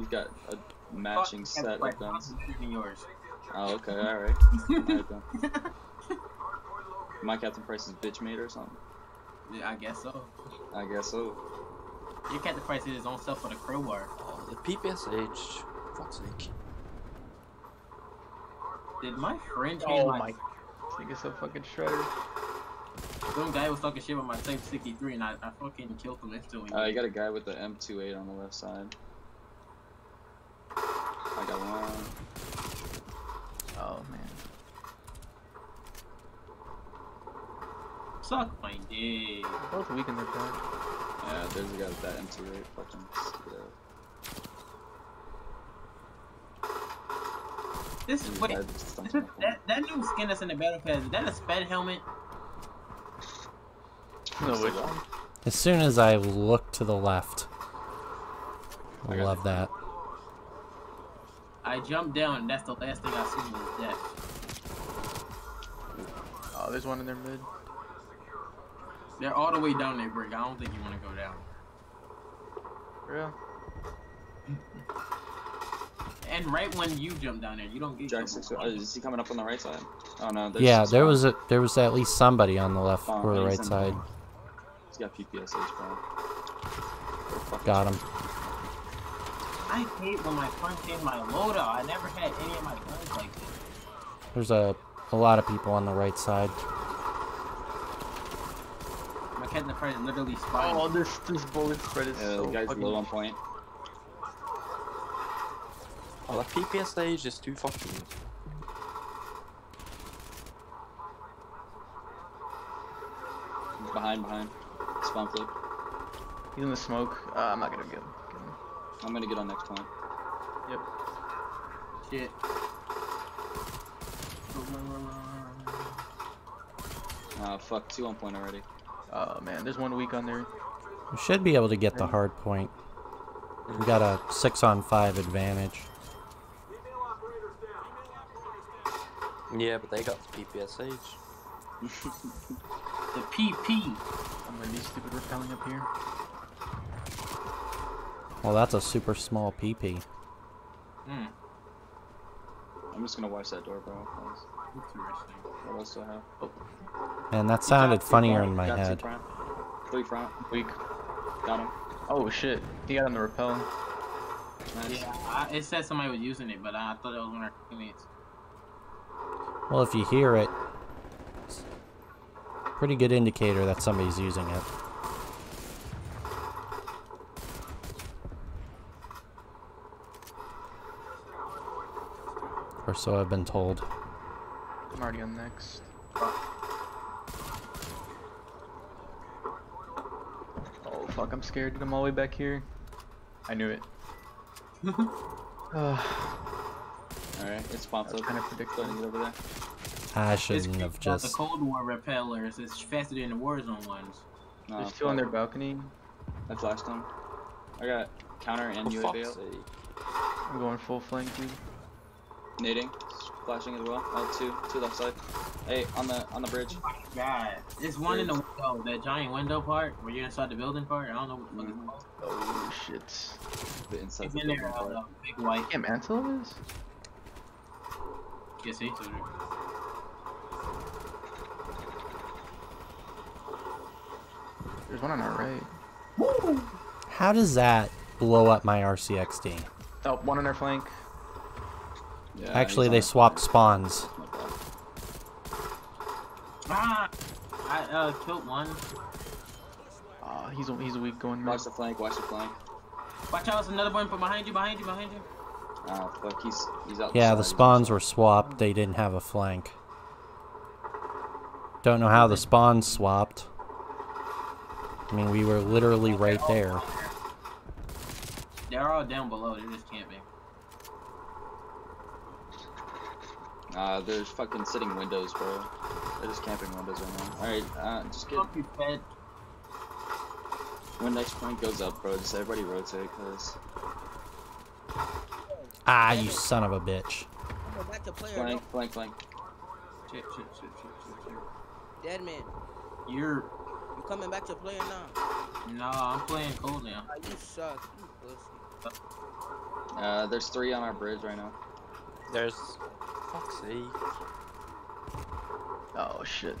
You got a matching Fuck, set like, of guns. mine's better yours. Oh, okay, alright. Alright. My Captain Price is bitch made or something? Yeah, I guess so. I guess so. Your Captain Price did his own stuff for the crowbar. Oh, the PPSH. Fuck's sake. Did my friend change Oh my, my. Nigga so fucking shredder. Some guy was talking shit about my Type 63 and I, I fucking killed him instantly. Uh, you got a guy with the M28 on the left side. I got one. Oh man. Suck my dick. Both weak in their back. Yeah, there's a guy with that M28 fucking stupid This ass. wait, Guy just stumps this my is, phone. that, that new skin that's in the battle pass, is that a sped helmet? No, which one? As soon as I look to the left. I I got love that. I jumped down and that's the last thing I seen was death. Oh, there's one in their mid. They're all the way down there, Brick. I don't think you want to go down. For real? And right when you jump down there, you don't get Jack six. Oh, is he coming up on the right side? Oh no. Yeah, there was a there was at least somebody on the left Oh, or the right side. there. He's got PPSH, bro. Got him. I hate when my friend came my loadout. I never had any of my guns like this. There's a a lot of people on the right side. My Captain Price literally spied. Oh, this this bullet spread is Yeah, so the guy's fucking. low on point. Oh, that PPSH is too fucking. He's behind, behind. Spawn flip. He's in the smoke. Uh, I'm not gonna get him. Get him. I'm gonna get on next point. Yep. Shit. Ah, fuck, two on point already. Oh man, there's one weak on there. We should be able to get the hard point. We got a six on five advantage. Yeah, but they got the PPSH. The PP. I'm gonna be stupid repelling up here. Well, that's a super small PP. Hmm. I'm just gonna watch that door, bro. What else do I have? Oh, And that sounded funnier front, in my got two head. front. Three front. Weak. Got him. Oh shit. He got on the repel. Nice. Yeah, I, it said somebody was using it, but I, I thought it was one of our teammates. Well, if you hear it, pretty good indicator that somebody's using it. Or so I've been told. I'm already on next. Oh fuck, I'm scared. I'm all the way back here. I knew it. uh, Alright, it's spawn That's kinda predictable. Starting to get over there. I shouldn't have just. the Cold War repellers. It's faster than the Warzone ones. No, there's two on their balcony. I flashed him. I got counter and For UAV fuck's sake. I'm going full flank, dude. Nading. Flashing as well. Oh, two. Two left side. Hey, on the on the bridge. Oh my god. There's one in the window, that giant window part, where you're inside the building part. I don't know what the fuck it's called. Oh shit. The inside It's the in there, building uh, part. the big white. Can't mantle this? You see? So there- There's one on our right. How does that blow up my RCXD? Oh, one on our flank. Yeah, Actually, they swapped spawns. Ah! I uh, killed one. Ah, he's a, he's a weak going. Watch the flank. Watch the flank. Watch out, there's another one from behind you, behind you, behind you. Ah, fuck. He's he's out. Yeah, the side. spawns were swapped. They didn't have a flank. Don't know how the spawns swapped. I mean, we were literally right there. They're all down below, they're just camping. Uh, there's fucking sitting windows, bro. They're just camping windows right now. Alright, uh, just get Fuck you, Fed. when next point goes up, bro. Just everybody rotate, cause Ah, you son of a bitch. Go back to player. flank, flank, flank. Shit, shit, shit, shit, shit, shit. Dead man. You're. You coming back to player now? Nah, I'm playing cold now. Ah, you suck. You pussy. Uh, there's three on our bridge right now. There's. Fuck's sake. Oh shit.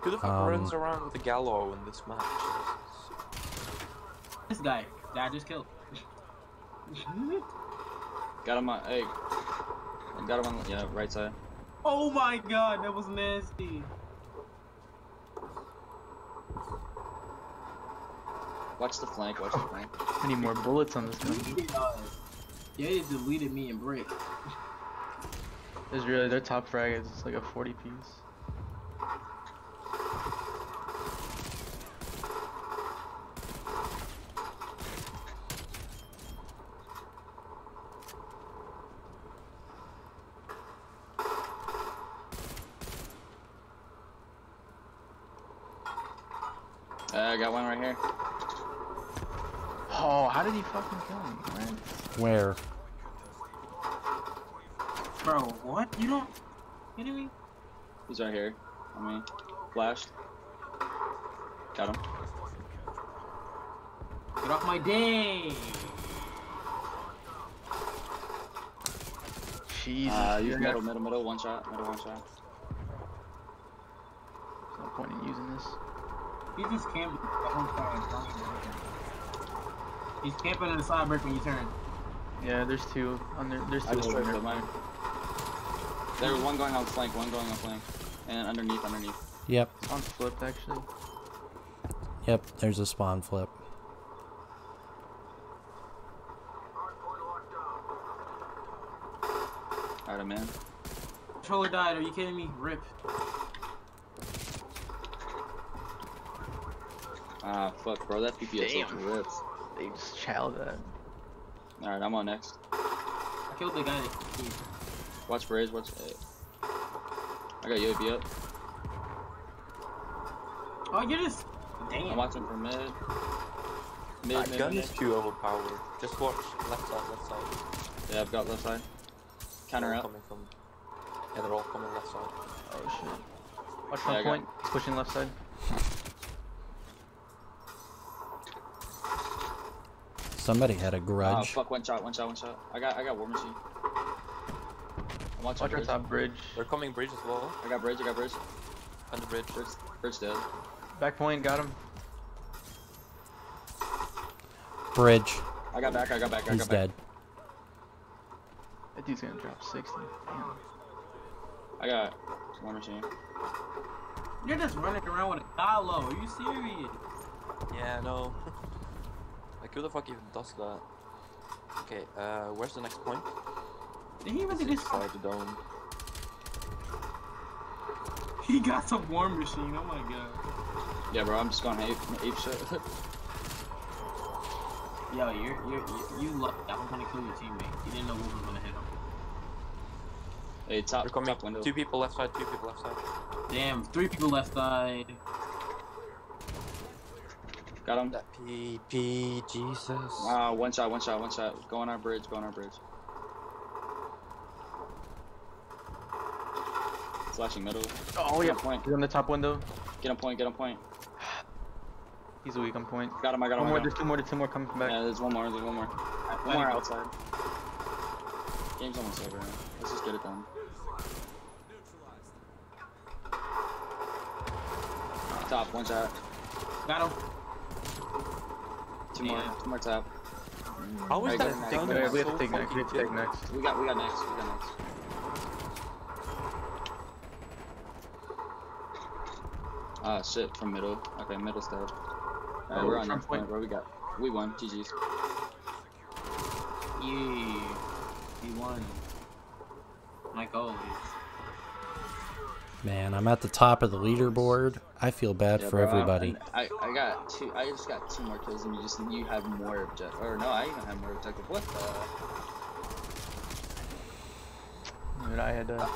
Who the fuck Um, runs around with a gallo in this match? This guy that I just killed. Got him on. Hey. Got him on. Yeah, right side. oh my god, that was nasty. Watch the flank. Watch the flank. I need more bullets on this gun. Yeah, they deleted me and brick. It's really their top frag is it's like a 40 piece. Uh, I got one right here. Oh, how did he fucking kill me, man? Where? Bro, what? You don't kidding me? He's right here. I mean, flashed. Got him. Get off my day. Jesus. Uh, use you're middle, middle, middle. One shot. Middle, one shot. There's no point in using this. He just camped the whole time. He's camping in the side brick when you turn. Yeah, there's two on there. There's I two just over tried there. to mine. There was one going on flank, one going on flank, and underneath, underneath. Yep, It's on flipped actually. yep, there's a spawn flip. Alright, I'm in. Controller died. Are you kidding me? Rip. Ah, fuck, bro. That PPS Damn. rips. They just chowed that. Alright, I'm on next. I killed the guy. That Watch bridge. Watch. Hey. I got UAV up. oh, you're just. I'm watching for mid. Mid, That mid, gun mid. is too overpowered. Just watch left side, left side. Yeah, I've got left side. Counter out. coming from. Yeah, they're all coming left side. Oh shit. Watch Yeah, I got- point. He's pushing left side. Somebody had a Oh grudge. fuck! One shot, one shot, one shot. I got, I got war machine. I'm watching Watch our bridge. top bridge. They're coming bridge as well. I got bridge. I got bridge. Under bridge. Bridge, bridge dead. Back point, got him. Bridge. I got back. I got back. I He's got back. He's dead. That dude's gonna drop 60. Damn. I got war machine. You're just running around with a gallo. Are you serious? Yeah, no. like who the fuck even does that? Okay, uh, where's the next point? Did he even do this? Inside the dome. He got some war machine. Oh my god. Yeah, bro. I'm just gonna ape, ape shit. Yo, you're you're you, you lucky. I was gonna kill your teammate. You didn't know what was gonna hit him. hey, top, They're coming. top window. Two people left side, two people left side. Damn, three people left side. Got him. That PP, Jesus. Ah, one shot, one shot, one shot. Go on our bridge. Go on our bridge. Flashing middle. Oh Get yeah. point. He's on the top window. Get on point. Get on point. He's weak on point. Got him. I got him. One I more. There's two more. There's two more coming back. Yeah, there's one more. There's one more. One more outside. Game's almost over. Let's just get it done. Top, one shot. Got him. Two more. Yeah. Two more top. How is Alright, that done? next. We have to take next. We have to take next. We got, we got next. We got next. Ah, shit, from middle. Okay, middle stab. Alright, Oh, we're on front next point, point. Where We got, we won. GG's. Yeah. He won. Like always. Man, I'm at the top of the leaderboard. I feel bad Yeah, for bro, everybody. I, I got two. I just got two more kills, and you just you have more objective. Or no, I even have more objective. What the? Dude, I had to.